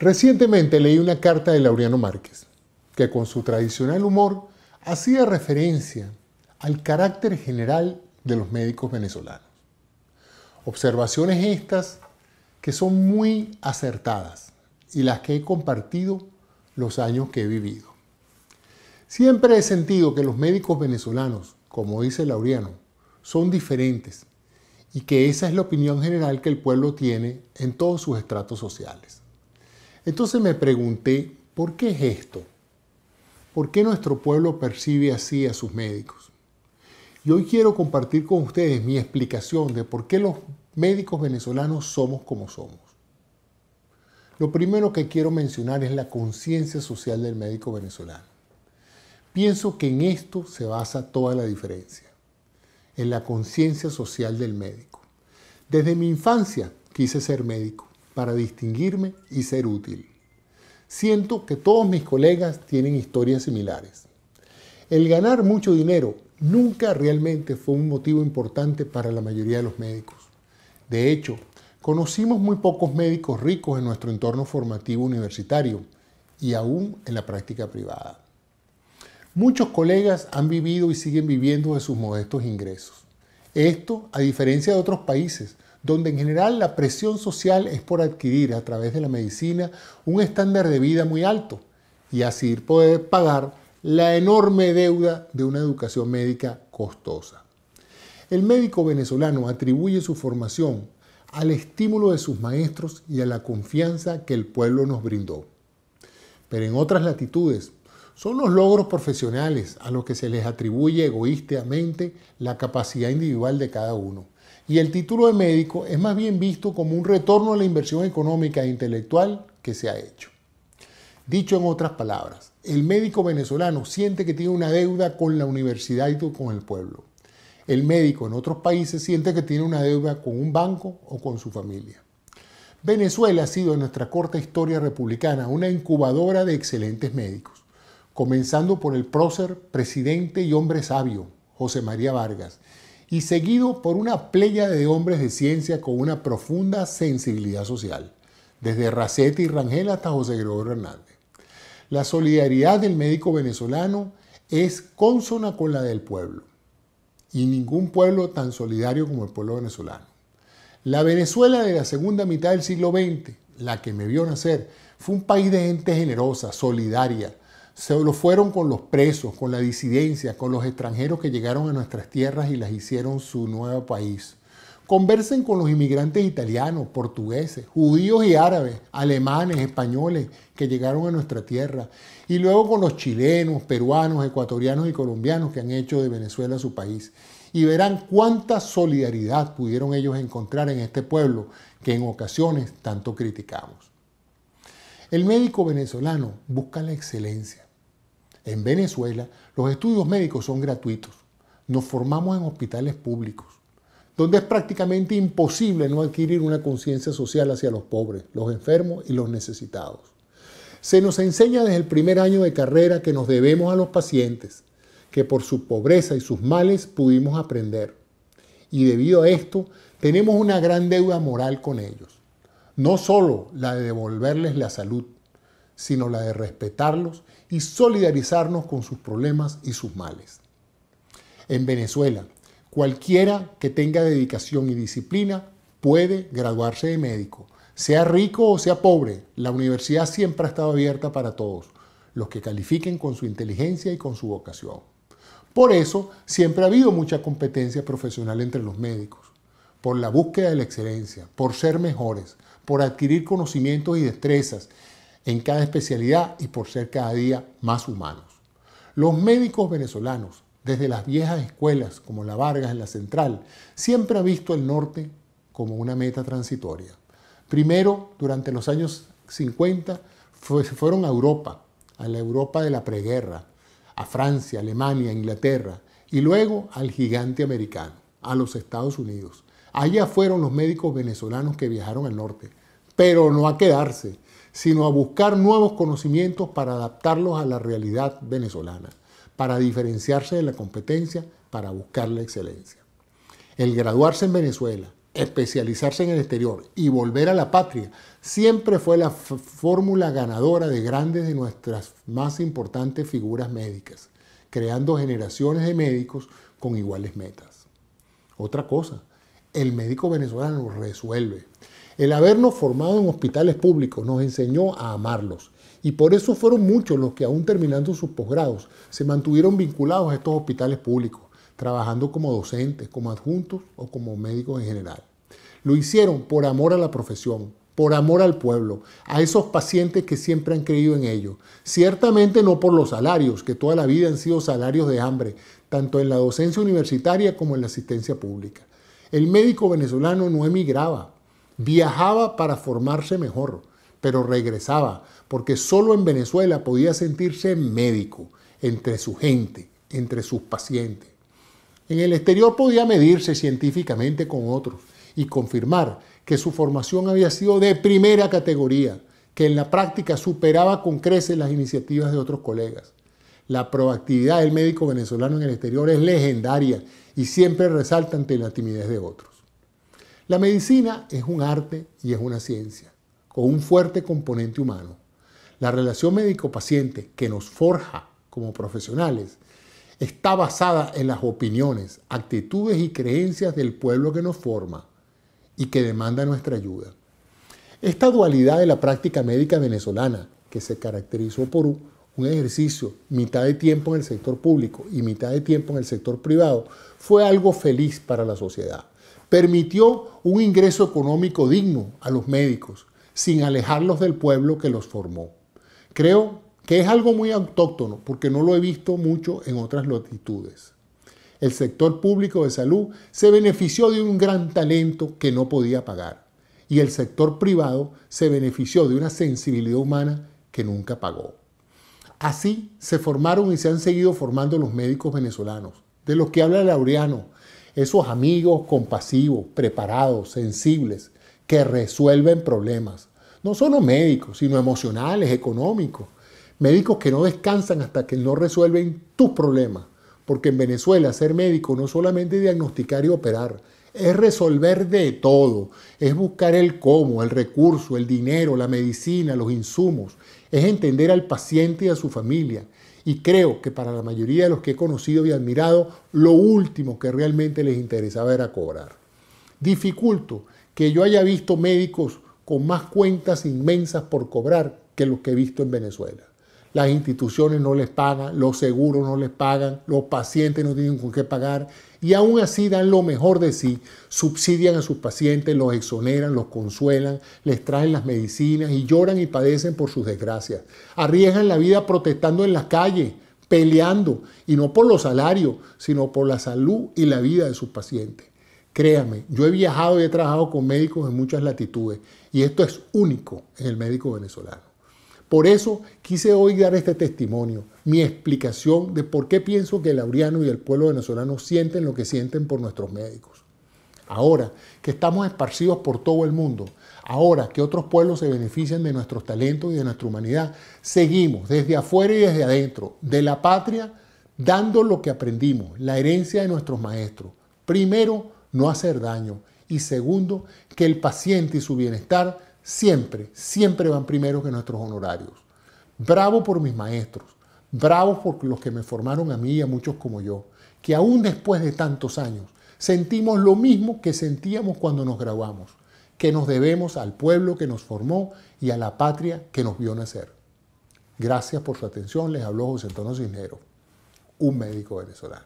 Recientemente leí una carta de Laureano Márquez, que con su tradicional humor hacía referencia al carácter general de los médicos venezolanos. Observaciones estas que son muy acertadas y las que he compartido los años que he vivido. Siempre he sentido que los médicos venezolanos, como dice Laureano, son diferentes y que esa es la opinión general que el pueblo tiene en todos sus estratos sociales. Entonces me pregunté, ¿por qué es esto? ¿Por qué nuestro pueblo percibe así a sus médicos? Y hoy quiero compartir con ustedes mi explicación de por qué los médicos venezolanos somos como somos. Lo primero que quiero mencionar es la conciencia social del médico venezolano. Pienso que en esto se basa toda la diferencia, en la conciencia social del médico. Desde mi infancia quise ser médico para distinguirme y ser útil. Siento que todos mis colegas tienen historias similares. El ganar mucho dinero nunca realmente fue un motivo importante para la mayoría de los médicos. De hecho, conocimos muy pocos médicos ricos en nuestro entorno formativo universitario y aún en la práctica privada. Muchos colegas han vivido y siguen viviendo de sus modestos ingresos. Esto a diferencia de otros países, donde en general la presión social es por adquirir a través de la medicina un estándar de vida muy alto y así poder pagar la enorme deuda de una educación médica costosa. El médico venezolano atribuye su formación al estímulo de sus maestros y a la confianza que el pueblo nos brindó. Pero en otras latitudes, son los logros profesionales a los que se les atribuye egoístamente la capacidad individual de cada uno y el título de médico es más bien visto como un retorno a la inversión económica e intelectual que se ha hecho. Dicho en otras palabras, el médico venezolano siente que tiene una deuda con la universidad y con el pueblo. El médico en otros países siente que tiene una deuda con un banco o con su familia. Venezuela ha sido en nuestra corta historia republicana una incubadora de excelentes médicos, comenzando por el prócer, presidente y hombre sabio, José María Vargas, y seguido por una playa de hombres de ciencia con una profunda sensibilidad social, desde Racete y Rangel hasta José Gregorio Hernández. La solidaridad del médico venezolano es consona con la del pueblo, y ningún pueblo tan solidario como el pueblo venezolano. La Venezuela de la segunda mitad del siglo XX, la que me vio nacer, fue un país de gente generosa, solidaria, se lo fueron con los presos, con la disidencia, con los extranjeros que llegaron a nuestras tierras y las hicieron su nuevo país. Conversen con los inmigrantes italianos, portugueses, judíos y árabes, alemanes, españoles que llegaron a nuestra tierra. Y luego con los chilenos, peruanos, ecuatorianos y colombianos que han hecho de Venezuela su país. Y verán cuánta solidaridad pudieron ellos encontrar en este pueblo que en ocasiones tanto criticamos. El médico venezolano busca la excelencia en Venezuela, los estudios médicos son gratuitos. Nos formamos en hospitales públicos, donde es prácticamente imposible no adquirir una conciencia social hacia los pobres, los enfermos y los necesitados. Se nos enseña desde el primer año de carrera que nos debemos a los pacientes, que por su pobreza y sus males pudimos aprender. Y debido a esto, tenemos una gran deuda moral con ellos. No solo la de devolverles la salud, sino la de respetarlos y solidarizarnos con sus problemas y sus males. En Venezuela, cualquiera que tenga dedicación y disciplina puede graduarse de médico. Sea rico o sea pobre, la universidad siempre ha estado abierta para todos, los que califiquen con su inteligencia y con su vocación. Por eso siempre ha habido mucha competencia profesional entre los médicos, por la búsqueda de la excelencia, por ser mejores, por adquirir conocimientos y destrezas en cada especialidad y por ser cada día más humanos. Los médicos venezolanos, desde las viejas escuelas como la Vargas en la Central, siempre han visto el norte como una meta transitoria. Primero, durante los años 50, fueron a Europa, a la Europa de la preguerra, a Francia, Alemania, Inglaterra, y luego al gigante americano, a los Estados Unidos. Allá fueron los médicos venezolanos que viajaron al norte, pero no a quedarse, sino a buscar nuevos conocimientos para adaptarlos a la realidad venezolana, para diferenciarse de la competencia, para buscar la excelencia. El graduarse en Venezuela, especializarse en el exterior y volver a la patria siempre fue la fórmula ganadora de grandes de nuestras más importantes figuras médicas, creando generaciones de médicos con iguales metas. Otra cosa, el médico venezolano resuelve. El habernos formado en hospitales públicos nos enseñó a amarlos y por eso fueron muchos los que aún terminando sus posgrados se mantuvieron vinculados a estos hospitales públicos trabajando como docentes, como adjuntos o como médicos en general. Lo hicieron por amor a la profesión, por amor al pueblo, a esos pacientes que siempre han creído en ello. Ciertamente no por los salarios, que toda la vida han sido salarios de hambre, tanto en la docencia universitaria como en la asistencia pública. El médico venezolano no emigraba, viajaba para formarse mejor, pero regresaba, porque solo en Venezuela podía sentirse médico, entre su gente, entre sus pacientes. En el exterior podía medirse científicamente con otros y confirmar que su formación había sido de primera categoría, que en la práctica superaba con creces las iniciativas de otros colegas. La proactividad del médico venezolano en el exterior es legendaria y siempre resalta ante la timidez de otros. La medicina es un arte y es una ciencia, con un fuerte componente humano. La relación médico-paciente que nos forja como profesionales está basada en las opiniones, actitudes y creencias del pueblo que nos forma y que demanda nuestra ayuda. Esta dualidad de la práctica médica venezolana, que se caracterizó por un ejercicio mitad de tiempo en el sector público y mitad de tiempo en el sector privado, fue algo feliz para la sociedad. Permitió un ingreso económico digno a los médicos, sin alejarlos del pueblo que los formó. Creo que es algo muy autóctono porque no lo he visto mucho en otras latitudes. El sector público de salud se benefició de un gran talento que no podía pagar y el sector privado se benefició de una sensibilidad humana que nunca pagó. Así se formaron y se han seguido formando los médicos venezolanos, de los que habla Laureano, esos amigos compasivos, preparados, sensibles, que resuelven problemas. No solo médicos, sino emocionales, económicos, Médicos que no descansan hasta que no resuelven tus problemas. Porque en Venezuela ser médico no solamente diagnosticar y operar, es resolver de todo, es buscar el cómo, el recurso, el dinero, la medicina, los insumos, es entender al paciente y a su familia. Y creo que para la mayoría de los que he conocido y admirado, lo último que realmente les interesaba era cobrar. Dificulto que yo haya visto médicos con más cuentas inmensas por cobrar que los que he visto en Venezuela las instituciones no les pagan, los seguros no les pagan, los pacientes no tienen con qué pagar y aún así dan lo mejor de sí, subsidian a sus pacientes, los exoneran, los consuelan, les traen las medicinas y lloran y padecen por sus desgracias. Arriesgan la vida protestando en las calles, peleando y no por los salarios, sino por la salud y la vida de sus pacientes. Créame, yo he viajado y he trabajado con médicos en muchas latitudes y esto es único en el médico venezolano. Por eso quise hoy dar este testimonio, mi explicación de por qué pienso que el Laureano y el pueblo venezolano sienten lo que sienten por nuestros médicos. Ahora que estamos esparcidos por todo el mundo, ahora que otros pueblos se benefician de nuestros talentos y de nuestra humanidad, seguimos desde afuera y desde adentro, de la patria, dando lo que aprendimos, la herencia de nuestros maestros. Primero, no hacer daño y segundo, que el paciente y su bienestar siempre, siempre van primero que nuestros honorarios. Bravo por mis maestros, bravo por los que me formaron a mí y a muchos como yo, que aún después de tantos años sentimos lo mismo que sentíamos cuando nos graduamos, que nos debemos al pueblo que nos formó y a la patria que nos vio nacer. Gracias por su atención, les habló José Antonio Cisnero, un médico venezolano.